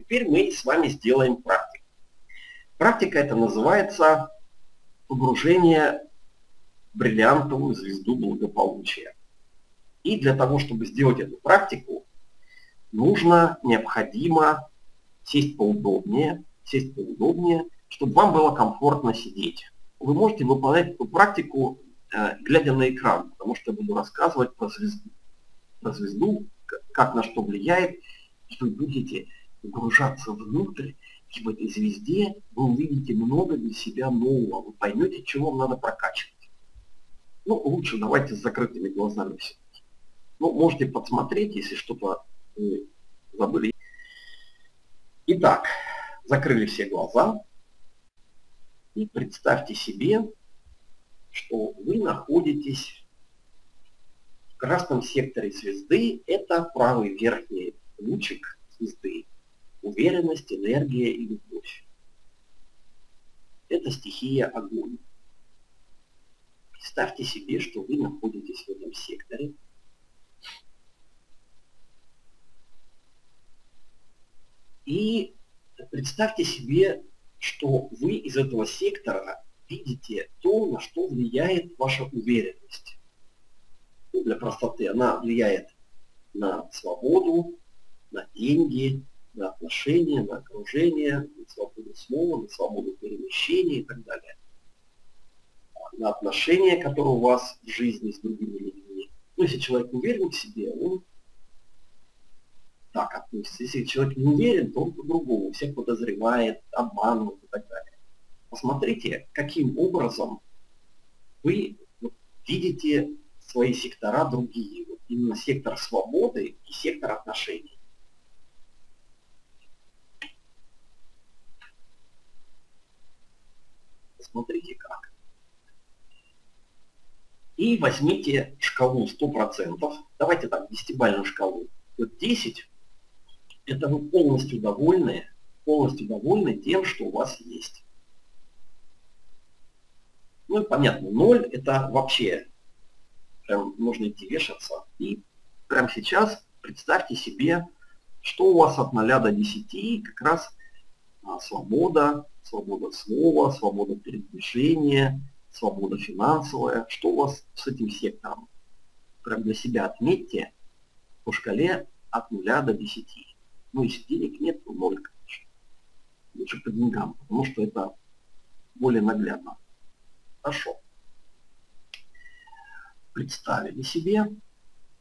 Теперь мы с вами сделаем практику. Практика это называется погружение в бриллиантовую звезду благополучия. И для того, чтобы сделать эту практику, нужно, необходимо сесть поудобнее, сесть поудобнее, чтобы вам было комфортно сидеть. Вы можете выполнять эту практику, э, глядя на экран, потому что я буду рассказывать про звезду. Про звезду, как на что влияет, что вы будете погружаться внутрь, и в этой звезде вы увидите много для себя нового. Вы поймете, чего вам надо прокачивать. Ну, лучше давайте с закрытыми глазами все-таки. Ну, можете подсмотреть, если что-то забыли. Итак, закрыли все глаза. И представьте себе, что вы находитесь в красном секторе звезды. Это правый верхний лучик звезды уверенность, энергия и любовь. Это стихия огонь. Представьте себе, что вы находитесь в этом секторе. И представьте себе, что вы из этого сектора видите то, на что влияет ваша уверенность. Ну, для простоты она влияет на свободу, на деньги, на отношения, на окружение, на свободу слова, на свободу перемещения и так далее. На отношения, которые у вас в жизни с другими людьми. Ну, если человек уверен в себе, он так относится. Если человек не уверен, то он по-другому, всех подозревает, обманывает и так далее. Посмотрите, каким образом вы видите свои сектора другие. Вот именно сектор свободы и сектор отношений. Смотрите как. И возьмите шкалу 100%. Давайте так, 10-бальную шкалу. Вот 10 – это вы полностью довольны, полностью довольны тем, что у вас есть. Ну и понятно, 0 – это вообще прям нужно идти вешаться. И прямо сейчас представьте себе, что у вас от 0 до 10 как раз свобода, свобода слова, свобода передвижения, свобода финансовая. Что у вас с этим сектором? Прям для себя отметьте по шкале от 0 до 10. Ну, если денег нет, то 0, конечно. Лучше по деньгам, потому что это более наглядно. Хорошо. Представили себе.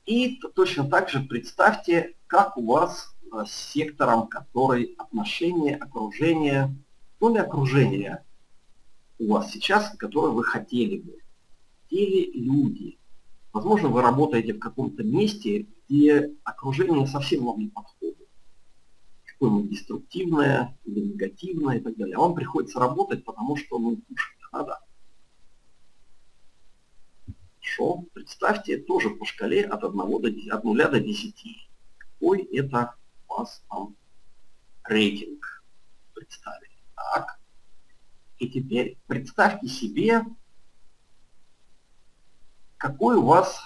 И точно так же представьте, как у вас с сектором, который отношения, окружение, то ли окружение у вас сейчас, которое вы хотели бы. Или люди. Возможно, вы работаете в каком-то месте, где окружение совсем вам не подходит. Какое-нибудь деструктивное или негативное и так далее. А вам приходится работать, потому что ну, кушать надо. Хорошо. Представьте тоже по шкале от, 1 до, 10, от 0 до 10. Какой это вас там рейтинг представили. Так. И теперь представьте себе, какой у вас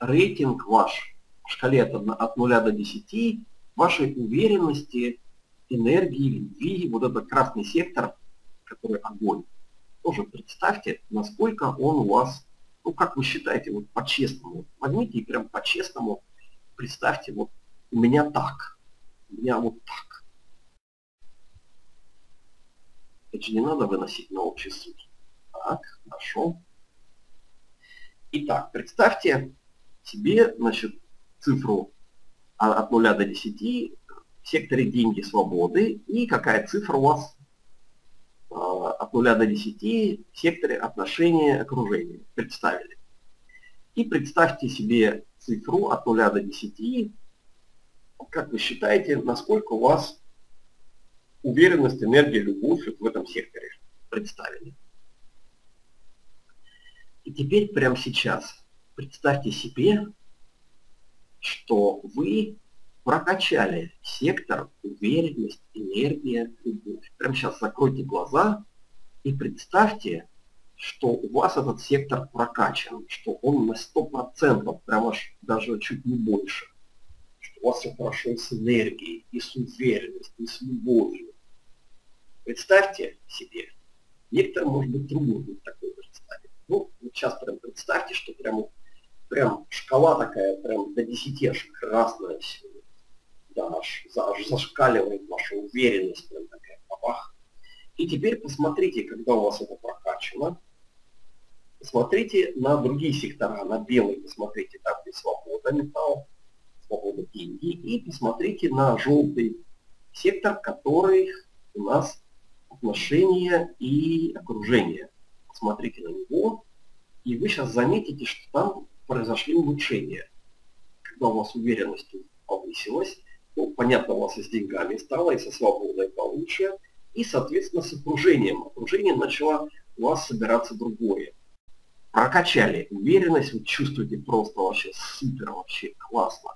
рейтинг ваш в шкале от, от 0 до 10 вашей уверенности, энергии, любви, вот этот красный сектор, который огонь. Тоже представьте, насколько он у вас, ну как вы считаете, вот по-честному. Возьмите и прям по-честному представьте, вот у меня так у меня вот так. Это же не надо выносить на общий суд. Так, хорошо. Итак, представьте себе, значит, цифру от 0 до 10 в секторе деньги свободы и какая цифра у вас а, от 0 до 10 в секторе отношения окружения. Представили. И представьте себе цифру от 0 до 10 как вы считаете, насколько у вас уверенность, энергия, любовь в этом секторе представили? И теперь прямо сейчас представьте себе, что вы прокачали сектор уверенность, энергия, любовь. Прямо сейчас закройте глаза и представьте, что у вас этот сектор прокачан, что он на 100%, прямо даже чуть не больше у вас все хорошо с энергией, и с уверенностью, и с любовью. Представьте себе, некоторым может быть трудно будет такое представить. Ну, вот сейчас прям представьте, что прям, прям шкала такая, прям до 10 аж красная. Да, аж, аж зашкаливает ваша уверенность, прям такая, бабах. И теперь посмотрите, когда у вас это прокачано, посмотрите на другие сектора, на белый, посмотрите, там где свобода, металл, свобода, деньги, и посмотрите на желтый сектор, который у нас отношения и окружение. Посмотрите на него, и вы сейчас заметите, что там произошли улучшения. Когда у вас уверенность повысилась, ну, понятно, у вас и с деньгами стало, и со свободой получше, и, соответственно, с окружением. Окружение начало у вас собираться другое. Прокачали уверенность, вы чувствуете просто вообще супер, вообще классно.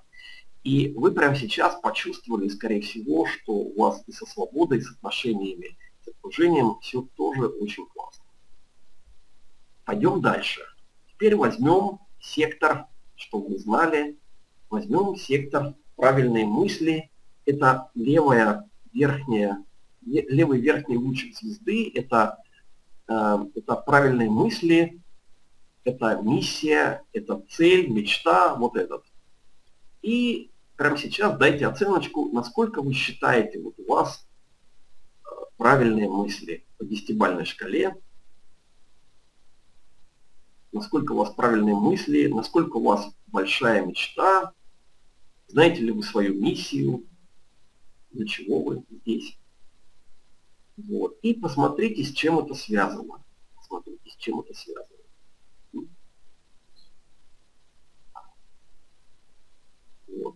И вы прямо сейчас почувствовали, скорее всего, что у вас и со свободой, и с отношениями, с окружением все тоже очень классно. Пойдем дальше. Теперь возьмем сектор, чтобы вы знали, возьмем сектор правильные мысли. Это левая верхняя, левый верхний лучик звезды, это, э, это правильные мысли, это миссия, это цель, мечта, вот этот. И прямо сейчас дайте оценочку, насколько вы считаете, вот у вас э, правильные мысли по десятибальной шкале, насколько у вас правильные мысли, насколько у вас большая мечта, знаете ли вы свою миссию, для чего вы здесь. Вот. И посмотрите, с чем это связано. Посмотрите, с чем это связано. Вот.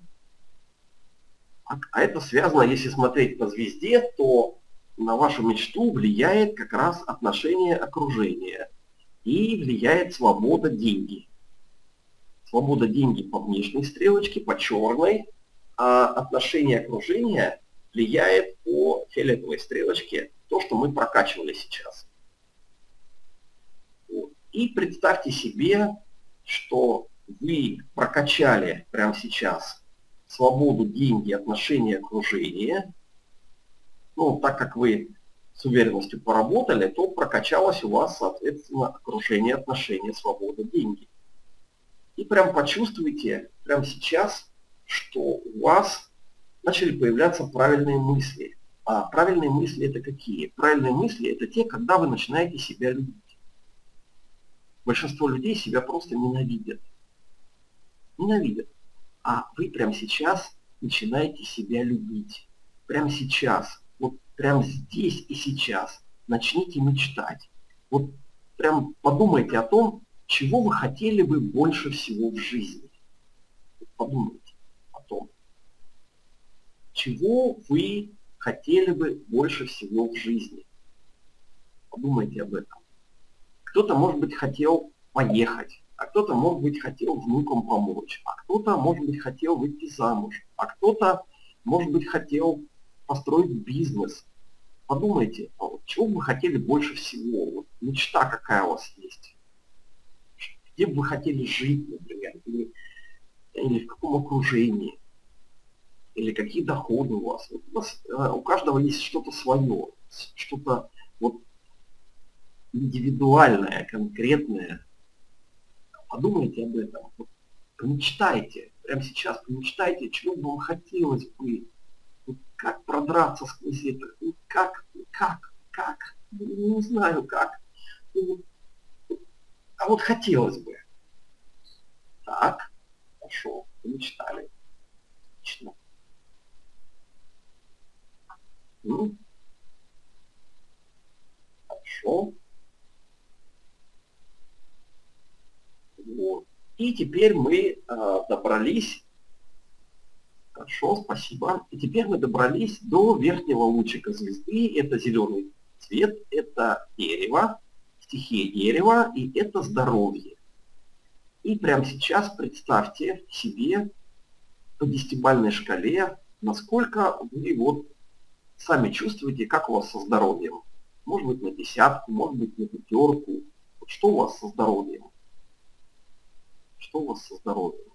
А, это связано, если смотреть по звезде, то на вашу мечту влияет как раз отношение окружения и влияет свобода деньги. Свобода деньги по внешней стрелочке, по черной, а отношение окружения влияет по фиолетовой стрелочке, то, что мы прокачивали сейчас. И представьте себе, что вы прокачали прямо сейчас свободу, деньги, отношения, окружение, ну, так как вы с уверенностью поработали, то прокачалось у вас, соответственно, окружение, отношения, свобода, деньги. И прям почувствуйте, прямо сейчас, что у вас начали появляться правильные мысли. А правильные мысли это какие? Правильные мысли это те, когда вы начинаете себя любить. Большинство людей себя просто ненавидят. Ненавидят а вы прямо сейчас начинаете себя любить. Прямо сейчас, вот прямо здесь и сейчас начните мечтать. Вот прям подумайте о том, чего вы хотели бы больше всего в жизни. Подумайте о том, чего вы хотели бы больше всего в жизни. Подумайте об этом. Кто-то, может быть, хотел поехать, а кто-то, может быть, хотел внукам помочь, а кто-то, может быть, хотел выйти замуж, а кто-то, может быть, хотел построить бизнес. Подумайте, а вот чего бы вы хотели больше всего? Вот мечта какая у вас есть? Где бы вы хотели жить, например, или, или в каком окружении? Или какие доходы у вас? Вот у, вас э, у каждого есть что-то свое, что-то вот индивидуальное, конкретное, Подумайте об этом. Помечтайте. Прямо сейчас помечтайте, чего бы вам хотелось бы. Вот как продраться сквозь это. Вот как, как, как. Не знаю как. А вот хотелось бы. Так, хорошо, помечтали. Отлично. Ну, хорошо. Вот. И теперь мы э, добрались, хорошо, спасибо, и теперь мы добрались до верхнего лучика звезды, это зеленый цвет, это дерево, стихия дерева, и это здоровье. И прямо сейчас представьте себе по десятибальной шкале, насколько вы вот сами чувствуете, как у вас со здоровьем. Может быть на десятку, может быть на пятерку. Вот что у вас со здоровьем? Что у вас со здоровьем?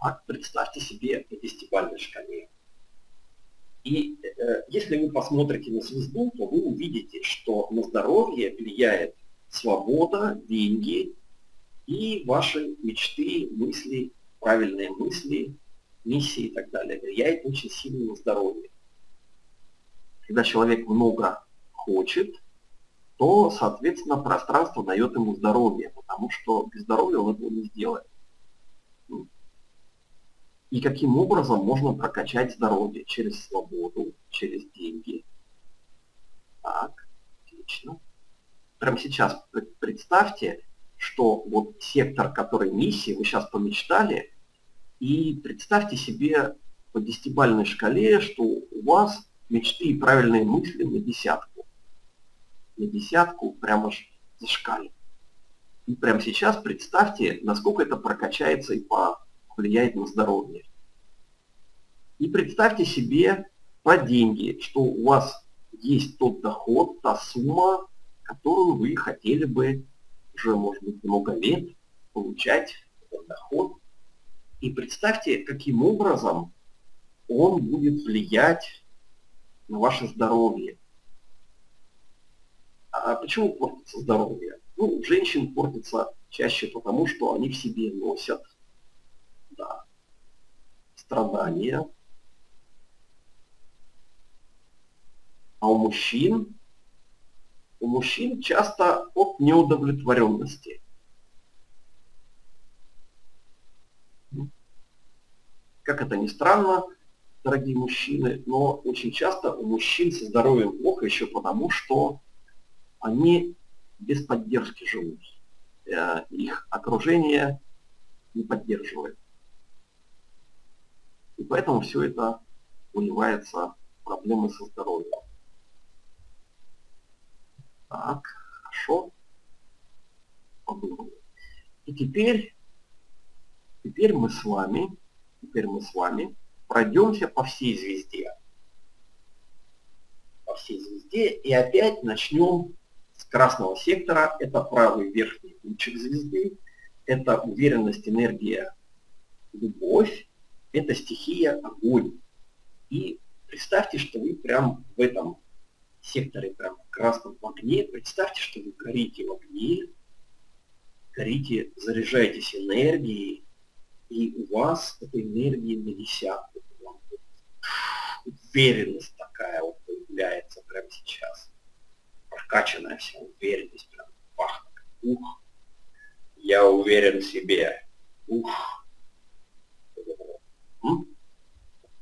Так, представьте себе по десятибальной шкале. И э, если вы посмотрите на звезду, то вы увидите, что на здоровье влияет свобода, деньги и ваши мечты, мысли, правильные мысли, миссии и так далее. Влияет очень сильно на здоровье. Когда человек много хочет, то, соответственно, пространство дает ему здоровье, потому что без здоровья он этого не сделает. И каким образом можно прокачать здоровье? Через свободу, через деньги. Так, отлично. Прямо сейчас представьте, что вот сектор, который миссии, вы сейчас помечтали, и представьте себе по десятибальной шкале, что у вас мечты и правильные мысли на десятку. На десятку прямо аж зашкаливает. И прямо сейчас представьте, насколько это прокачается и повлияет на здоровье. И представьте себе по деньги, что у вас есть тот доход, та сумма, которую вы хотели бы уже, может быть, много лет получать этот доход. И представьте, каким образом он будет влиять на ваше здоровье. А почему портится здоровье? Ну, женщин портится чаще потому, что они в себе носят да, страдания. А у мужчин, у мужчин часто от неудовлетворенности. Как это ни странно, дорогие мужчины, но очень часто у мужчин со здоровьем плохо еще потому, что они без поддержки живут. Э, их окружение не поддерживает. И поэтому все это выливается в проблемы со здоровьем. Так, хорошо. Подумали. И теперь, теперь мы с вами, теперь мы с вами пройдемся по всей звезде. По всей звезде. И опять начнем красного сектора. Это правый верхний лучик звезды. Это уверенность, энергия, любовь. Это стихия огонь. И представьте, что вы прям в этом секторе, прям в красном огне. Представьте, что вы горите в огне, горите, заряжаетесь энергией, и у вас этой энергии на десятку. Уверенность такая вот появляется прямо сейчас. Прокачанная вся уверенность, прям пахнет. Ух, я уверен в себе. Ух.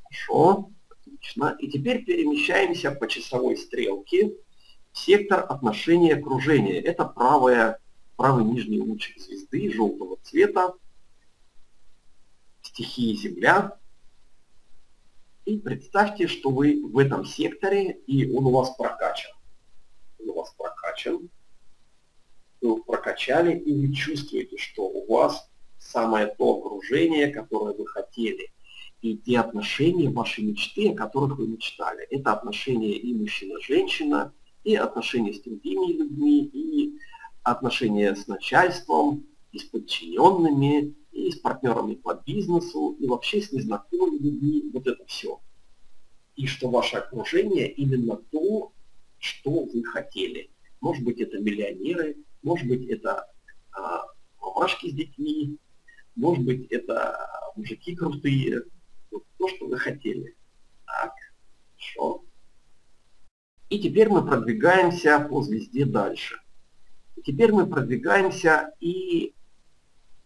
Хорошо, отлично. И теперь перемещаемся по часовой стрелке в сектор отношения окружения. Это правая, правый нижний лучик звезды желтого цвета стихии Земля. И представьте, что вы в этом секторе, и он у вас прокачан. Прокачан. Вы прокачали, и вы чувствуете, что у вас самое то окружение, которое вы хотели. И те отношения, ваши мечты, о которых вы мечтали. Это отношения и мужчина-женщина, и отношения с другими людьми, и отношения с начальством, и с подчиненными, и с партнерами по бизнесу, и вообще с незнакомыми людьми, вот это все. И что ваше окружение именно то, что вы хотели. Может быть, это миллионеры, может быть, это а, мамашки с детьми, может быть, это мужики крутые, вот то, что вы хотели. Так, хорошо. И теперь мы продвигаемся по звезде дальше. Теперь мы продвигаемся и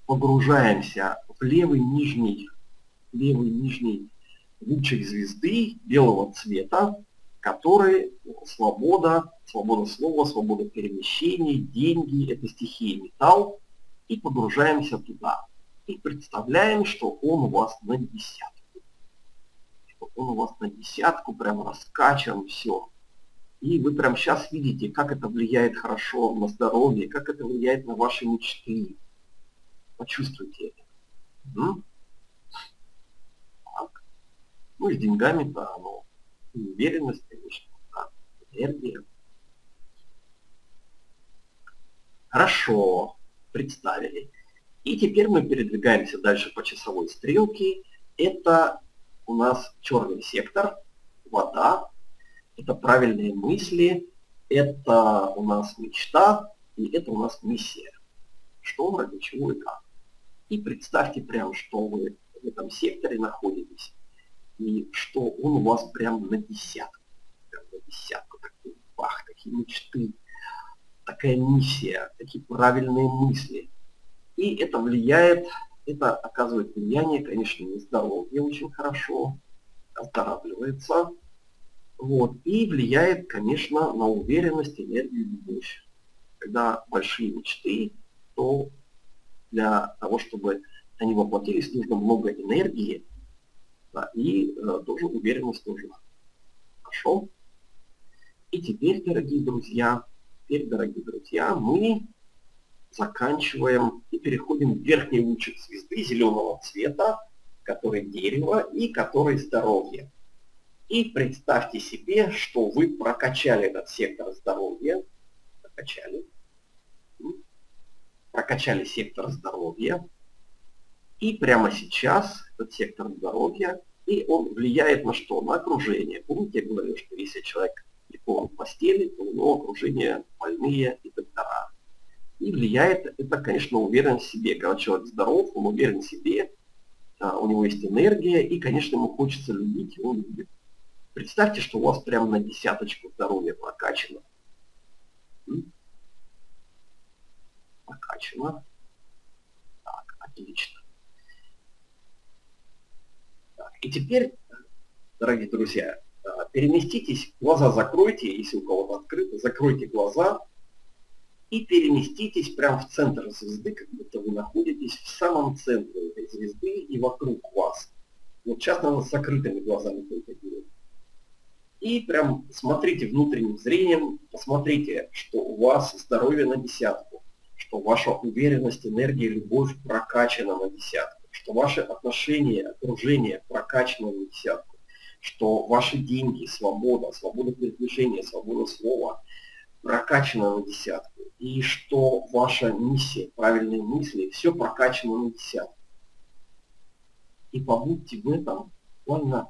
погружаемся в левый нижний, левый нижний лучик звезды белого цвета, который свобода, свобода слова, свобода перемещений, деньги, это стихия металл, и погружаемся туда. И представляем, что он у вас на десятку. Что он у вас на десятку, прям раскачан, все. И вы прямо сейчас видите, как это влияет хорошо на здоровье, как это влияет на ваши мечты, Почувствуйте это. Угу. Так. Ну и с деньгами-то оно уверенность, конечно, да, энергия. Хорошо, представили. И теперь мы передвигаемся дальше по часовой стрелке. Это у нас черный сектор, вода, это правильные мысли, это у нас мечта и это у нас миссия. Что, ради чего и как. И представьте прям, что вы в этом секторе находитесь и что он у вас прям на десятку. Прям на десятку. Мечты, такая миссия, такие правильные мысли. И это влияет, это оказывает влияние, конечно, на здоровье очень хорошо, оздоравливается. Вот. И влияет, конечно, на уверенность, энергию, любовь. Когда большие мечты, то для того, чтобы они воплотились, нужно много энергии, да, и э, тоже уверенность нужна. Хорошо? И теперь, дорогие друзья, теперь, дорогие друзья, мы заканчиваем и переходим в верхний лучик звезды зеленого цвета, который дерево и который здоровье. И представьте себе, что вы прокачали этот сектор здоровья, прокачали, прокачали сектор здоровья, и прямо сейчас этот сектор здоровья, и он влияет на что? На окружение. Помните, я говорил, что если человек в постели, него окружение больные и доктора. И влияет это, конечно, уверенность в себе. Когда человек здоров, он уверен в себе, а, у него есть энергия, и, конечно, ему хочется любить, и он любит. Представьте, что у вас прямо на десяточку здоровья прокачано. Прокачано. Так, отлично. Так, и теперь, дорогие друзья, переместитесь, глаза закройте, если у кого-то открыто, закройте глаза и переместитесь прямо в центр звезды, как будто вы находитесь в самом центре этой звезды и вокруг вас. Вот сейчас надо с закрытыми глазами только делать. И прям смотрите внутренним зрением, посмотрите, что у вас здоровье на десятку, что ваша уверенность, энергия, любовь прокачана на десятку, что ваши отношения, окружение прокачано на десятку, что ваши деньги, свобода, свобода передвижения, свобода слова прокачана на десятку, и что ваша миссия, правильные мысли, все прокачано на десятку. И побудьте в этом буквально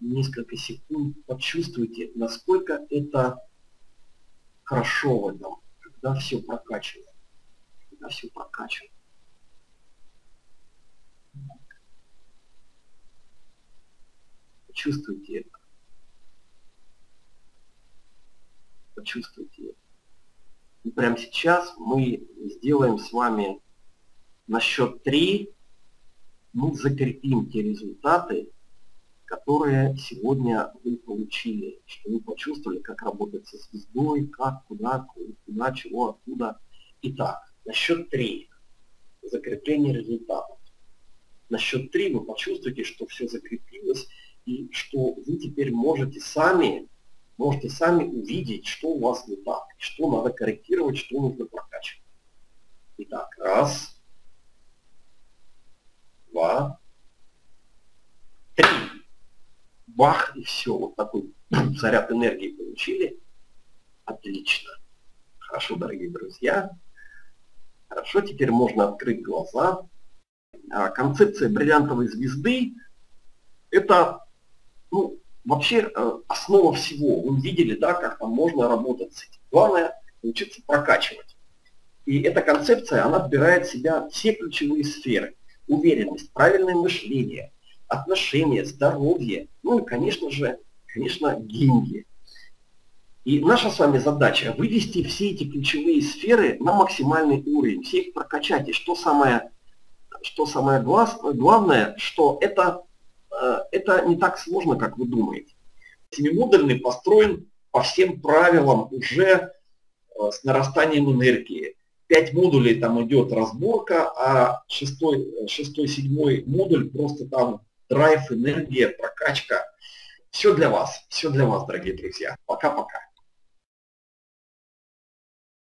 несколько секунд почувствуйте, насколько это хорошо в этом, когда все прокачано. Когда все прокачано. Почувствуйте это. Почувствуйте это. И прямо сейчас мы сделаем с вами на счет 3, мы закрепим те результаты, которые сегодня вы получили, что вы почувствовали, как работать со звездой, как, куда, куда, чего, откуда. Итак, на счет 3 закрепление результатов. На счет 3 вы почувствуете, что все закрепилось, и что вы теперь можете сами, можете сами увидеть, что у вас не так, что надо корректировать, что нужно прокачивать. Итак, раз, два, три бах, и все, вот такой заряд энергии получили. Отлично. Хорошо, дорогие друзья. Хорошо, теперь можно открыть глаза. А, концепция бриллиантовой звезды – это ну, вообще э, основа всего. Вы видели, да, как там можно работать с этим. Главное – научиться прокачивать. И эта концепция, она отбирает в себя все ключевые сферы. Уверенность, правильное мышление – отношения, здоровье, ну и, конечно же, конечно, деньги. И наша с вами задача вывести все эти ключевые сферы на максимальный уровень, все их прокачать. И что самое, что самое главное, что это, это не так сложно, как вы думаете. Семимодульный построен по всем правилам уже э, с нарастанием энергии. Пять модулей там идет разборка, а шестой, шестой, седьмой модуль просто там драйв, энергия, прокачка. Все для вас, все для вас, дорогие друзья. Пока-пока.